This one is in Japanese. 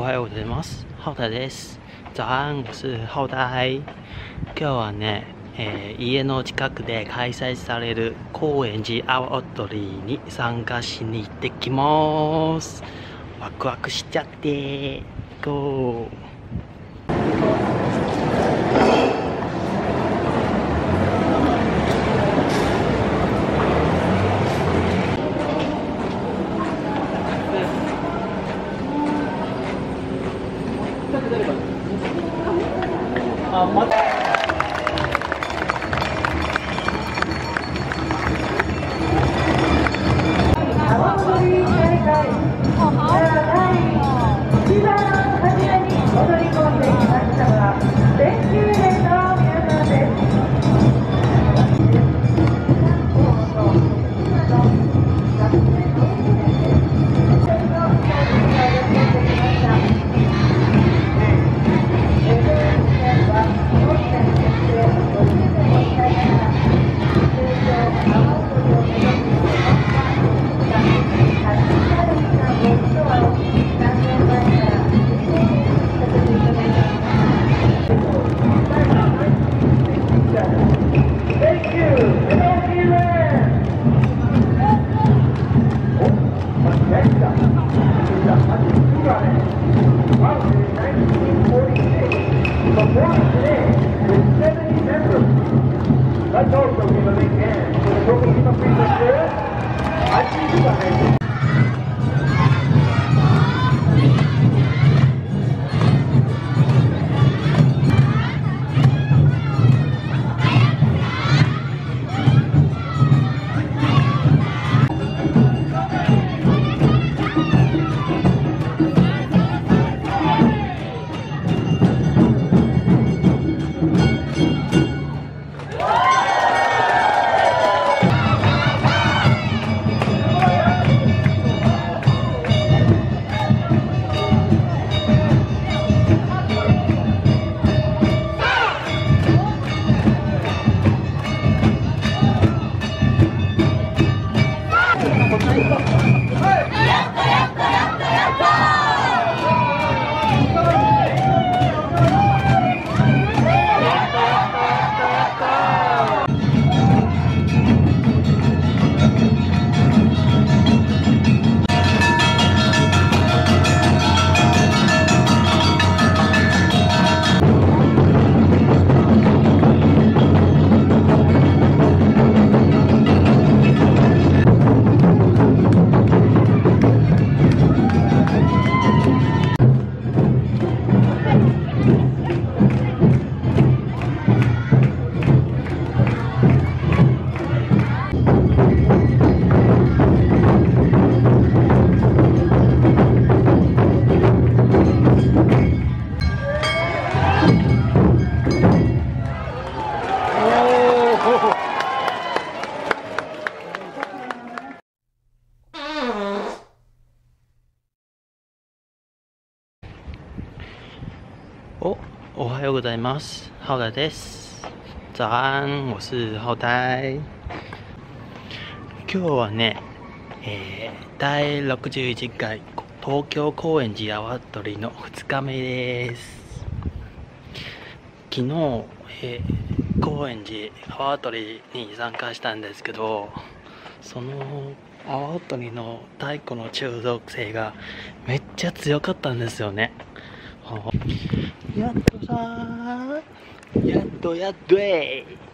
お、はようございます。浩太です。早安、我是浩太。今日はね、えー家の近くで開催される高円寺阿波踊りに参加しに行ってきます。ワクワクしちゃって、ゴー。I see you guys. お、おはようございます。浩太です。早安、我是浩太。今日はね、えー第61回東京高円寺阿波踊りの2日目です。昨日、えー高円寺阿波踊りに参加したんですけど、その阿波踊りの太鼓の中毒性がめっちゃ強かったんですよね。やっとさーやっとやっとえい。